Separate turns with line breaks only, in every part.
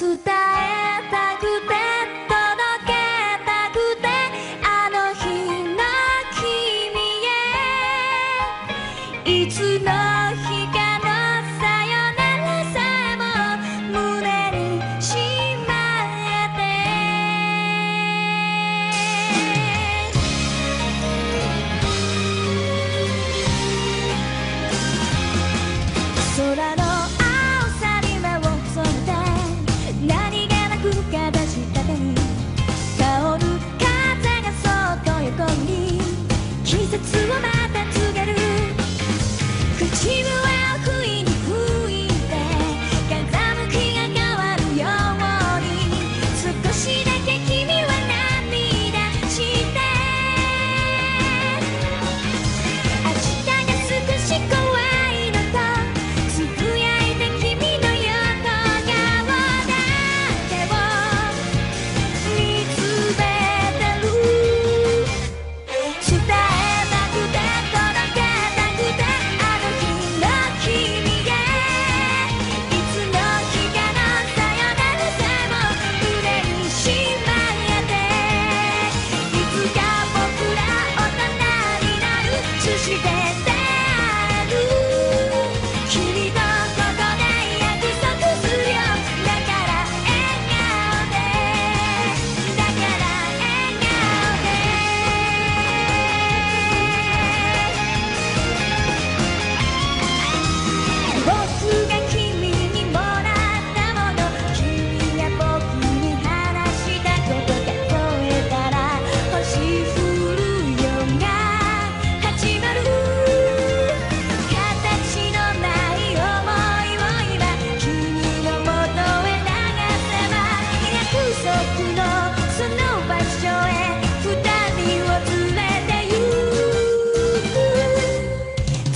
伝えたくて届けたくてあの日の君へ。いつの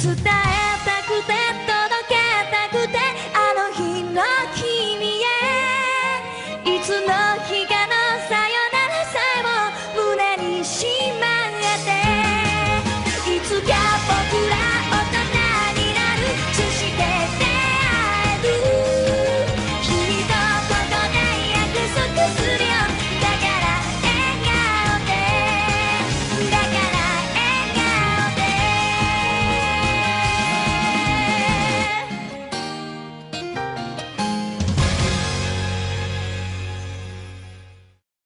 tonight.